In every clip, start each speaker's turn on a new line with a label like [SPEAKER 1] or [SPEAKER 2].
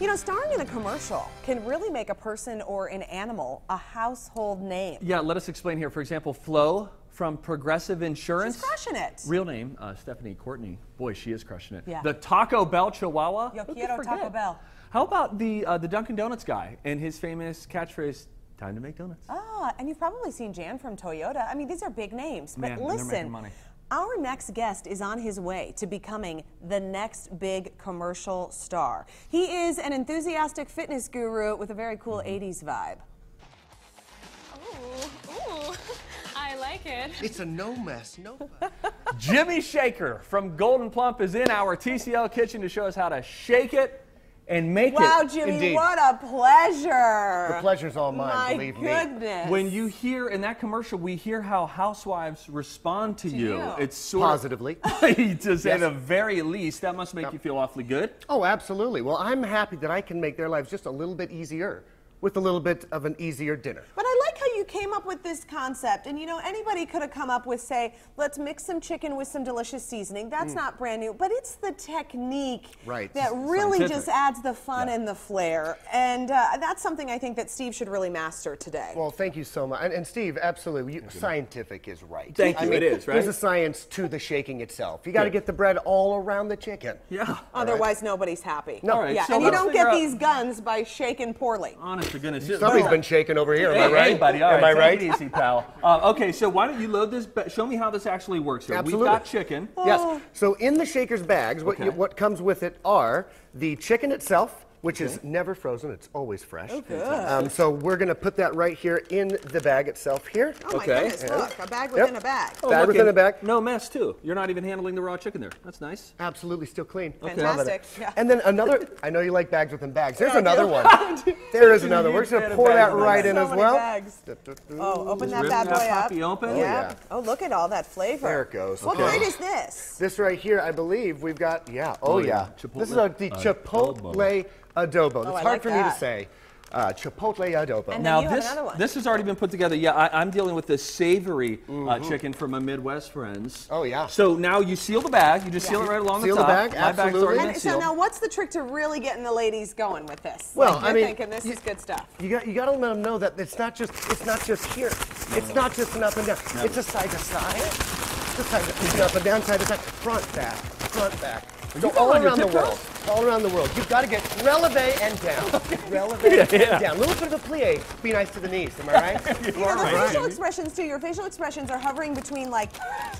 [SPEAKER 1] You know, starring in a commercial can really make a person or an animal a household name.
[SPEAKER 2] Yeah, let us explain here. For example, Flo from Progressive Insurance.
[SPEAKER 1] She's crushing it.
[SPEAKER 2] Real name, uh, Stephanie Courtney. Boy, she is crushing it.
[SPEAKER 1] Yeah.
[SPEAKER 2] The Taco Bell Chihuahua.
[SPEAKER 1] Yo quiero Taco? Bell.
[SPEAKER 2] How about the uh, the Dunkin' Donuts guy and his famous catchphrase, "Time to make donuts."
[SPEAKER 1] Ah, and you've probably seen Jan from Toyota. I mean, these are big names. But
[SPEAKER 2] Man, and they're making
[SPEAKER 1] listen,
[SPEAKER 2] money.
[SPEAKER 1] Our next guest is on his way to becoming the next big commercial star. He is an enthusiastic fitness guru with a very cool
[SPEAKER 2] Mm-hmm.
[SPEAKER 1] 80s vibe.
[SPEAKER 3] Ooh, ooh, I like it.
[SPEAKER 4] It's a no mess, no fuss.
[SPEAKER 2] Jimmy Shaker from Gold'n Plump is in our TCL kitchen to show us how to shake it and make
[SPEAKER 1] Wow,
[SPEAKER 2] it.
[SPEAKER 1] Wow, Jimmy,
[SPEAKER 4] Indeed.
[SPEAKER 1] what a pleasure.
[SPEAKER 4] The pleasure's all mine,
[SPEAKER 1] My
[SPEAKER 4] believe me.
[SPEAKER 1] goodness.
[SPEAKER 2] When you hear in that commercial, we hear how housewives respond to, you.
[SPEAKER 1] you.
[SPEAKER 2] It's sort
[SPEAKER 4] Positively.
[SPEAKER 2] of to say
[SPEAKER 4] Yes.
[SPEAKER 2] the very least. That must make you feel awfully good.
[SPEAKER 4] Oh, absolutely. Well, I'm happy that I can make their lives just a little bit easier with a little bit of an easier dinner.
[SPEAKER 1] But I like how you came up with this concept. And you know, anybody could have come up with, say, let's mix some chicken with some delicious seasoning. That's not brand new, but it's the technique
[SPEAKER 4] Mm. Right.
[SPEAKER 1] that really
[SPEAKER 2] Scientific.
[SPEAKER 1] just adds the fun
[SPEAKER 2] Yeah.
[SPEAKER 1] and the flair. And uh, that's something I think that Steve should really master today.
[SPEAKER 4] Well, thank you so much. And, and Steve, absolutely, you, scientific is right.
[SPEAKER 2] Thank
[SPEAKER 4] I
[SPEAKER 2] you,
[SPEAKER 4] mean,
[SPEAKER 2] it is, right?
[SPEAKER 4] There's a science to the shaking itself. You got to
[SPEAKER 2] Good.
[SPEAKER 4] get the bread all around the chicken.
[SPEAKER 2] Yeah.
[SPEAKER 1] Otherwise, nobody's happy.
[SPEAKER 4] No.
[SPEAKER 2] All right,
[SPEAKER 1] Yeah,
[SPEAKER 2] so
[SPEAKER 1] and you don't get
[SPEAKER 2] out-
[SPEAKER 1] these guns by shaking poorly.
[SPEAKER 2] Honest to goodness.
[SPEAKER 4] Somebody's been shaking over here, am I right?
[SPEAKER 2] hey, buddy. All
[SPEAKER 4] am
[SPEAKER 2] right,
[SPEAKER 4] I right?
[SPEAKER 2] Take it easy, pal. Uh, okay, so why don't you load this? Ba- show me how this actually works here.
[SPEAKER 4] Absolutely.
[SPEAKER 2] We've got chicken.
[SPEAKER 4] Yes. So in the shaker's bags, what, you, what comes with it are the chicken itself, which is never frozen. It's always fresh. Oh,
[SPEAKER 1] good.
[SPEAKER 4] Um, so we're going to put that right here in the bag itself here.
[SPEAKER 1] Oh my
[SPEAKER 2] Okay.
[SPEAKER 1] goodness, look, a bag within a bag.
[SPEAKER 2] Oh,
[SPEAKER 4] Bag within a bag.
[SPEAKER 2] No mess too. You're not even handling the raw chicken there. That's nice.
[SPEAKER 4] Absolutely still clean.
[SPEAKER 1] Fantastic, yeah.
[SPEAKER 4] And then another, I know you like bags within bags. There's
[SPEAKER 1] Yeah,
[SPEAKER 4] another one. There is another. We're just going to pour that right in
[SPEAKER 1] So
[SPEAKER 4] as well.
[SPEAKER 1] bags. Oh, open that
[SPEAKER 2] rip
[SPEAKER 1] bad boy up.
[SPEAKER 2] puppy open? Oh,
[SPEAKER 1] yeah.
[SPEAKER 4] yeah.
[SPEAKER 1] Oh, look at all that flavor.
[SPEAKER 4] There it goes.
[SPEAKER 1] What
[SPEAKER 4] Okay.
[SPEAKER 1] kind is this?
[SPEAKER 4] This right here, I believe we've got, yeah. Oh,
[SPEAKER 2] Oh,
[SPEAKER 4] yeah.
[SPEAKER 2] yeah.
[SPEAKER 4] This is a, the Chipotle adobo. That's
[SPEAKER 1] Oh,
[SPEAKER 4] hard
[SPEAKER 1] like
[SPEAKER 4] for me to say. Uh, Chipotle adobo.
[SPEAKER 1] And
[SPEAKER 2] Now this
[SPEAKER 1] one.
[SPEAKER 2] this has already been put together. Yeah, I, I'm dealing with the savory uh, chicken from my Midwest friends.
[SPEAKER 4] Mm-hmm. Oh, yeah.
[SPEAKER 2] So now you seal the bag. You just seal it right along
[SPEAKER 4] Seal
[SPEAKER 2] the
[SPEAKER 4] the
[SPEAKER 2] top.
[SPEAKER 4] bag,
[SPEAKER 2] My bag's
[SPEAKER 4] absolutely.
[SPEAKER 2] already
[SPEAKER 1] And
[SPEAKER 2] been
[SPEAKER 1] so now, what's the trick to really getting the ladies going with this?
[SPEAKER 4] Well,
[SPEAKER 1] like
[SPEAKER 4] I
[SPEAKER 1] you're
[SPEAKER 4] mean,
[SPEAKER 1] thinking this
[SPEAKER 4] you-
[SPEAKER 1] is good stuff.
[SPEAKER 4] You got you got to let them know that it's not just it's not just here. It's not just an up and down. It's a side to side. It's a side to it's an up and down, side to side, front back, front back. So all around the
[SPEAKER 2] tiptoes?
[SPEAKER 4] world, all around the world, you've got to get releve and down, releve and down. A little bit of a plie. Be nice to the knees. Am I right?
[SPEAKER 1] You know, the facial expressions too. Your facial expressions are hovering between like,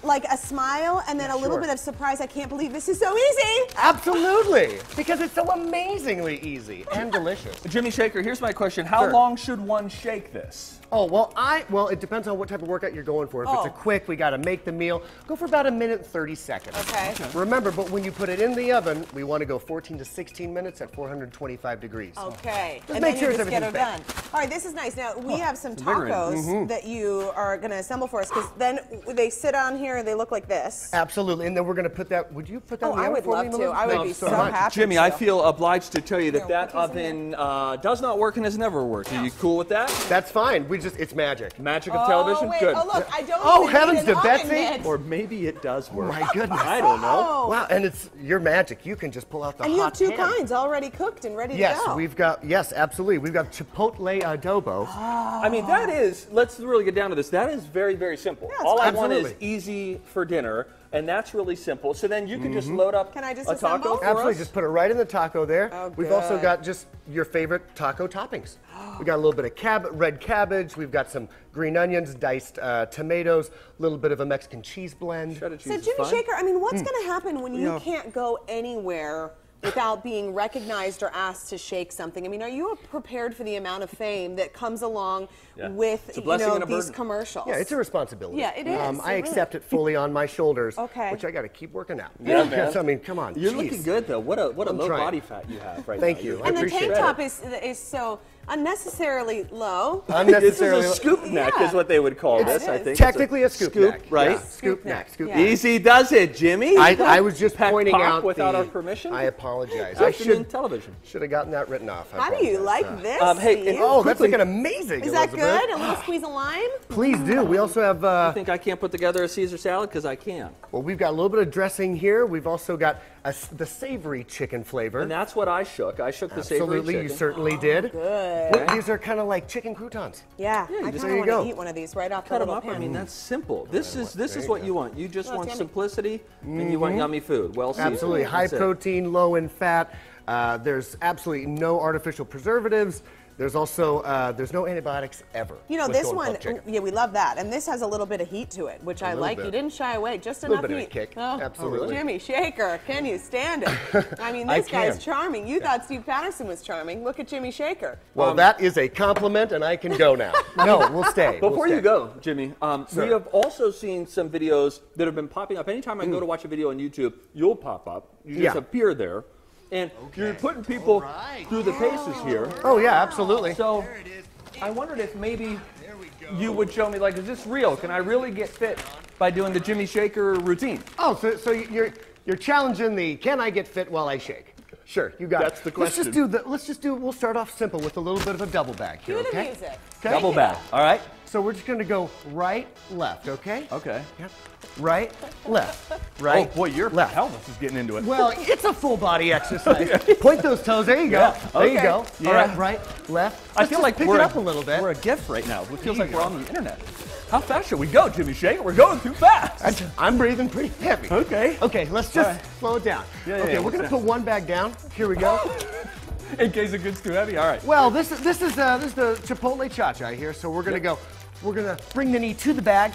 [SPEAKER 1] like a smile and then a little
[SPEAKER 4] sure.
[SPEAKER 1] bit of surprise. I can't believe this is so easy.
[SPEAKER 4] Absolutely, because it's so amazingly easy and delicious.
[SPEAKER 2] Jimmy Shaker, here's my question. How
[SPEAKER 4] Sure.
[SPEAKER 2] long should one shake this?
[SPEAKER 4] Oh well, I well it depends on what type of workout you're going for. If it's
[SPEAKER 1] Oh.
[SPEAKER 4] a quick, we got to make the meal. Go for about a minute and 30 seconds.
[SPEAKER 1] Okay.
[SPEAKER 4] Remember, but when you put it in the oven, we want to go 14 to 16 minutes at 425 degrees.
[SPEAKER 1] Okay.
[SPEAKER 4] Just
[SPEAKER 1] and
[SPEAKER 4] make
[SPEAKER 1] then
[SPEAKER 4] sure
[SPEAKER 1] you just get her done. All right, this is nice. Now we have some tacos
[SPEAKER 4] Mm-hmm.
[SPEAKER 1] that you are going to assemble for us because then they sit on here. And they look like this.
[SPEAKER 4] Absolutely, and then we're going to put that. Would you put that?
[SPEAKER 1] Oh,
[SPEAKER 4] in the
[SPEAKER 1] I would
[SPEAKER 4] for
[SPEAKER 1] love
[SPEAKER 4] me,
[SPEAKER 1] to.
[SPEAKER 4] Melissa?
[SPEAKER 1] I would
[SPEAKER 4] Thank
[SPEAKER 1] be
[SPEAKER 4] you
[SPEAKER 1] so happy.
[SPEAKER 2] Jimmy,
[SPEAKER 1] to.
[SPEAKER 2] I feel obliged to tell you that
[SPEAKER 1] Here,
[SPEAKER 2] that
[SPEAKER 1] what is in
[SPEAKER 2] oven uh, does not work and has never worked. Are you cool with that?
[SPEAKER 4] That's fine. We just it's magic.
[SPEAKER 2] Magic of
[SPEAKER 1] Oh,
[SPEAKER 2] television?
[SPEAKER 1] wait.
[SPEAKER 2] Good.
[SPEAKER 1] Oh, look, I don't
[SPEAKER 4] Oh,
[SPEAKER 1] even
[SPEAKER 4] heavens
[SPEAKER 1] need
[SPEAKER 4] to Betsy.
[SPEAKER 2] Or maybe it does work.
[SPEAKER 4] My goodness.
[SPEAKER 2] I don't know.
[SPEAKER 1] Oh.
[SPEAKER 4] Wow, and it's your magic. You can just pull out the
[SPEAKER 1] And you have two
[SPEAKER 4] pan.
[SPEAKER 1] kinds already cooked and ready
[SPEAKER 4] Yes,
[SPEAKER 1] to go.
[SPEAKER 4] we've got yes, absolutely. We've got chipotle adobo.
[SPEAKER 2] I mean, that is, let's really get down to this. That is very, very simple.
[SPEAKER 1] it's
[SPEAKER 2] All I want is easy for dinner, and that's really simple. So then you can just load up
[SPEAKER 1] Can I just
[SPEAKER 2] a
[SPEAKER 1] assemble?
[SPEAKER 2] taco for
[SPEAKER 4] Absolutely,
[SPEAKER 2] us.
[SPEAKER 4] just put it right in the taco there.
[SPEAKER 1] Oh,
[SPEAKER 4] We've also got just your favorite taco toppings. we got a little bit of cab- red cabbage. We've got some green onions, diced uh, tomatoes, a little bit of a Mexican cheese blend.
[SPEAKER 2] Cheese
[SPEAKER 1] So Jimmy
[SPEAKER 2] fine.
[SPEAKER 1] Shaker, I mean,
[SPEAKER 4] Hmm.
[SPEAKER 1] what's going to happen when you
[SPEAKER 4] Yeah.
[SPEAKER 1] can't go anywhere without being recognized or asked to shake something? I mean, are you prepared for the amount of fame that comes along
[SPEAKER 2] Yeah.
[SPEAKER 1] with you know these commercials?
[SPEAKER 4] Yeah, it's a responsibility.
[SPEAKER 1] Yeah, it is.
[SPEAKER 4] Um,
[SPEAKER 1] It
[SPEAKER 4] I
[SPEAKER 1] really-
[SPEAKER 4] accept it fully on my shoulders.
[SPEAKER 1] Okay.
[SPEAKER 4] Which I got to keep working out.
[SPEAKER 2] Yeah,
[SPEAKER 4] Because,
[SPEAKER 2] man.
[SPEAKER 4] I mean, come on.
[SPEAKER 2] You're
[SPEAKER 4] jeez.
[SPEAKER 2] looking good though. What a what a
[SPEAKER 4] I'm
[SPEAKER 2] low
[SPEAKER 4] trying.
[SPEAKER 2] body fat you have right
[SPEAKER 4] Thank
[SPEAKER 2] now.
[SPEAKER 4] you.
[SPEAKER 2] You're
[SPEAKER 4] I
[SPEAKER 1] and the tank top is is so unnecessarily low.
[SPEAKER 4] Unnecessarily.
[SPEAKER 2] This is a scoop neck,
[SPEAKER 1] Yeah.
[SPEAKER 2] is what they would call
[SPEAKER 1] It
[SPEAKER 2] this. I think
[SPEAKER 4] Technically a
[SPEAKER 2] It's
[SPEAKER 4] scoop,
[SPEAKER 2] scoop
[SPEAKER 4] neck.
[SPEAKER 2] right?
[SPEAKER 4] Yeah, Scoop neck. Scoop
[SPEAKER 1] Yeah.
[SPEAKER 4] neck.
[SPEAKER 2] Easy does it, Jimmy.
[SPEAKER 4] I, I was just
[SPEAKER 2] Peck
[SPEAKER 4] pointing out
[SPEAKER 2] without
[SPEAKER 4] the,
[SPEAKER 2] our permission.
[SPEAKER 4] I apologize. I
[SPEAKER 2] Afternoon
[SPEAKER 4] should
[SPEAKER 2] television.
[SPEAKER 4] should have gotten that written off. I
[SPEAKER 1] How do you
[SPEAKER 4] apologize.
[SPEAKER 1] like
[SPEAKER 4] Uh,
[SPEAKER 1] this?
[SPEAKER 2] Um, hey,
[SPEAKER 1] Steve?
[SPEAKER 2] and-
[SPEAKER 4] Oh, that's
[SPEAKER 2] Quickly.
[SPEAKER 4] looking amazing.
[SPEAKER 1] is that
[SPEAKER 4] Elizabeth.
[SPEAKER 1] good? A little squeeze of lime?
[SPEAKER 4] Please do. We also have. Uh,
[SPEAKER 2] I think I can't put together a Caesar salad because I can.
[SPEAKER 4] well, we've got a little bit of dressing here. We've also got a s the savory chicken flavor.
[SPEAKER 2] And that's what I shook. I shook the savory
[SPEAKER 4] Absolutely, you certainly did.
[SPEAKER 1] Good.
[SPEAKER 4] Well, These are kind of like chicken croutons.
[SPEAKER 1] Yeah, I kind
[SPEAKER 2] just-
[SPEAKER 1] of want to eat one of these right off
[SPEAKER 2] Cut
[SPEAKER 1] the
[SPEAKER 2] them
[SPEAKER 1] little
[SPEAKER 2] up.
[SPEAKER 1] pan.
[SPEAKER 2] I mean, that's simple. This is this
[SPEAKER 4] there
[SPEAKER 2] is
[SPEAKER 4] you
[SPEAKER 2] what you want. You just want simplicity, and you want yummy food. Well.
[SPEAKER 4] Absolutely. High protein, low in fat. Uh, there's absolutely no artificial preservatives. There's also uh, there's no antibiotics ever.
[SPEAKER 1] You know, this one, yeah, we love that. And this has a little bit of heat to it, which I like.
[SPEAKER 4] bit.
[SPEAKER 1] You didn't shy away, just
[SPEAKER 4] Little
[SPEAKER 1] enough
[SPEAKER 4] bit of a
[SPEAKER 1] heat.
[SPEAKER 4] kick.
[SPEAKER 1] Oh,
[SPEAKER 4] Absolutely.
[SPEAKER 1] Jimmy Shaker, can you stand it? I mean,
[SPEAKER 4] I
[SPEAKER 1] this guy's charming. You thought Steve Patterson was charming. Look at Jimmy Shaker.
[SPEAKER 4] Well, that is a compliment, and I can go now. no, we'll stay. we'll
[SPEAKER 2] Before
[SPEAKER 4] stay.
[SPEAKER 2] you go, Jimmy, um, we have also seen some videos that have been popping up. Anytime I go to watch a video on YouTube, you'll pop up. You just
[SPEAKER 4] Yeah.
[SPEAKER 2] appear there. And you're putting people through the paces here.
[SPEAKER 4] Oh yeah, absolutely.
[SPEAKER 2] So I wondered if maybe you would show me, like, is this real? Can I really get fit by doing the Jimmy Shaker routine?
[SPEAKER 4] Oh, so, so you're you're challenging the can I get fit while I shake? Sure, you got
[SPEAKER 2] That's
[SPEAKER 4] it.
[SPEAKER 2] the
[SPEAKER 4] Let's just do the let's just do we'll start off simple with a little bit of a double bag here,
[SPEAKER 1] Cue the
[SPEAKER 4] okay?
[SPEAKER 1] music.
[SPEAKER 4] Okay.
[SPEAKER 2] Double back. All right.
[SPEAKER 4] So we're just gonna go right, left, okay?
[SPEAKER 2] Okay.
[SPEAKER 4] Yep. Right, left, right.
[SPEAKER 2] Oh, boy, your
[SPEAKER 4] left.
[SPEAKER 2] pelvis is getting into it.
[SPEAKER 4] Well, it's a full body exercise. Point those toes. There you go.
[SPEAKER 2] Yeah,
[SPEAKER 4] There you go.
[SPEAKER 2] Yeah.
[SPEAKER 4] All right, right, left.
[SPEAKER 2] I
[SPEAKER 4] Let's
[SPEAKER 2] feel
[SPEAKER 4] just
[SPEAKER 2] like
[SPEAKER 4] pick
[SPEAKER 2] we're
[SPEAKER 4] it up a little bit.
[SPEAKER 2] We're a gift right now. It feels like we're on the internet. How fast should we go, Jimmy Shaker? We're going too fast.
[SPEAKER 4] I'm- breathing pretty heavy.
[SPEAKER 2] Okay.
[SPEAKER 4] Okay, let's just
[SPEAKER 2] right.
[SPEAKER 4] slow it down.
[SPEAKER 2] Yeah, yeah,
[SPEAKER 4] okay,
[SPEAKER 2] yeah,
[SPEAKER 4] we're gonna put one bag down. Here we go.
[SPEAKER 2] In case it gets too heavy. All right.
[SPEAKER 4] well, this is this is uh, this is the Chipotle Cha Cha here. So we're gonna go. We're gonna bring the knee to the bag,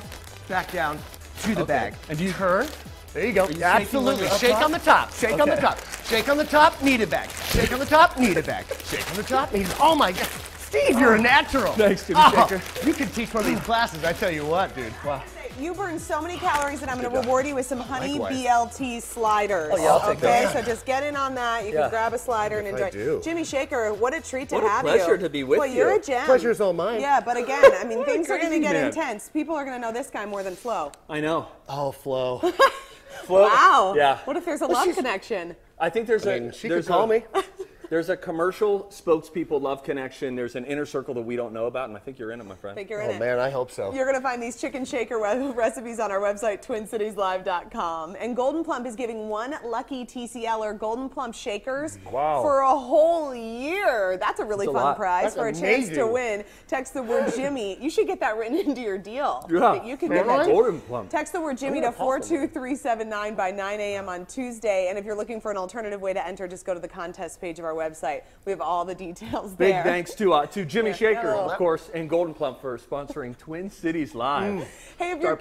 [SPEAKER 4] back down to the bag.
[SPEAKER 2] And do you-
[SPEAKER 4] turn? There you go.
[SPEAKER 2] shaking
[SPEAKER 4] Absolutely.
[SPEAKER 2] when you're up
[SPEAKER 4] Shake on the top. Shake on the top. Shake on the top. Need it back. Shake on the top. Need it back. Shake on the top. Need. Oh my God. Steve, you're a oh. natural.
[SPEAKER 2] Thanks, Jimmy
[SPEAKER 4] Oh,
[SPEAKER 2] Shaker.
[SPEAKER 4] You can teach one of these classes. I tell you what, dude. Wow.
[SPEAKER 1] You burn so many calories that I'm going to reward you with some honey
[SPEAKER 4] Likewise.
[SPEAKER 1] BLT sliders.
[SPEAKER 2] Oh, yeah, I'll take
[SPEAKER 1] okay,
[SPEAKER 2] those.
[SPEAKER 1] so just get in on that. You
[SPEAKER 2] Yeah.
[SPEAKER 1] can grab a slider and enjoy.
[SPEAKER 4] I do.
[SPEAKER 1] Jimmy Shaker, what a treat to
[SPEAKER 2] What a
[SPEAKER 1] have you.
[SPEAKER 2] pleasure to be with
[SPEAKER 1] Well, you're
[SPEAKER 2] you.
[SPEAKER 1] a gem.
[SPEAKER 4] Pleasure's all mine.
[SPEAKER 1] Yeah, but again, I mean, things are going to get
[SPEAKER 2] man.
[SPEAKER 1] intense. People are going to know this guy more than Flo.
[SPEAKER 2] I know.
[SPEAKER 4] Oh, Flo.
[SPEAKER 2] Flo-
[SPEAKER 1] Wow.
[SPEAKER 2] Yeah.
[SPEAKER 1] What if there's a love connection?
[SPEAKER 2] I think there's
[SPEAKER 4] I
[SPEAKER 2] a.
[SPEAKER 4] mean, she
[SPEAKER 2] there's
[SPEAKER 4] could call
[SPEAKER 2] a,
[SPEAKER 4] me.
[SPEAKER 2] There's a commercial spokespeople love connection. There's an inner circle that we don't know about, and I think you're in it, my friend.
[SPEAKER 1] I think you're oh, in
[SPEAKER 4] Oh
[SPEAKER 1] it.
[SPEAKER 4] man, I hope so.
[SPEAKER 1] You're going to find these chicken shaker recipes on our website, twincitieslive.com. And Gold'n Plump is giving one lucky TCLer Gold'n Plump shakers
[SPEAKER 2] Wow.
[SPEAKER 1] for a whole year. That's a really
[SPEAKER 2] That's
[SPEAKER 1] fun
[SPEAKER 2] lot.
[SPEAKER 1] prize
[SPEAKER 4] That's
[SPEAKER 1] for a chance to win. Text the word Jimmy. You should get that written into your deal.
[SPEAKER 2] Yeah.
[SPEAKER 1] That You can get that.
[SPEAKER 2] Gold'n Plump.
[SPEAKER 1] Text the word Jimmy to 42379 by 9 a.m. on Tuesday. And if you're looking for an alternative way to enter, just go to the contest page of our website. We have all the details
[SPEAKER 2] Big
[SPEAKER 1] there.
[SPEAKER 2] thanks to uh, to Jimmy
[SPEAKER 1] Yeah.
[SPEAKER 2] Shaker,
[SPEAKER 1] Oh.
[SPEAKER 2] of course, and Gold'n Plump for sponsoring Twin Cities Live.
[SPEAKER 1] Hey, if you're